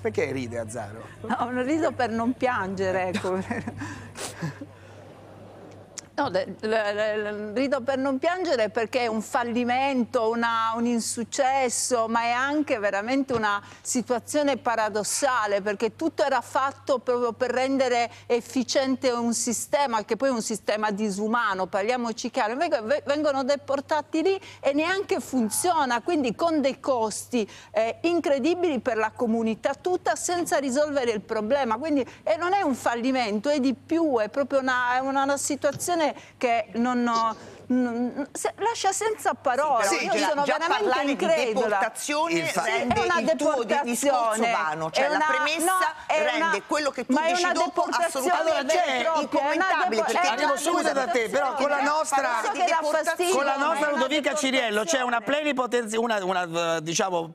Perché ride Azzaro? No, rido per non piangere, ecco. No, rido per non piangere perché è un fallimento, una- un insuccesso, ma è anche veramente una situazione paradossale perché tutto era fatto proprio per rendere efficiente un sistema, che poi è un sistema disumano, parliamoci chiaro. Vengono deportati lì e neanche funziona, quindi con dei costi eh, incredibili per la comunità tutta senza risolvere il problema. Quindi e non è un fallimento, è di più, è proprio una, è una- una situazione che non, non- se- lascia senza parole. Però Io già- sono già veramente parlare di incredula. deportazione Infatti. rende È una il tuo di- discorso deportazione. vano, cioè È la una- premessa no, è rende una- quello che tu dici una dopo assolutamente vera e propria, è una incommentabile. depo- perché una subito da te, però con la nostra... Questo che dà fastidio, Con la nostra una Ludovica Ciriello c'è una deportazione. plenipotenza, una, una, eh, diciamo,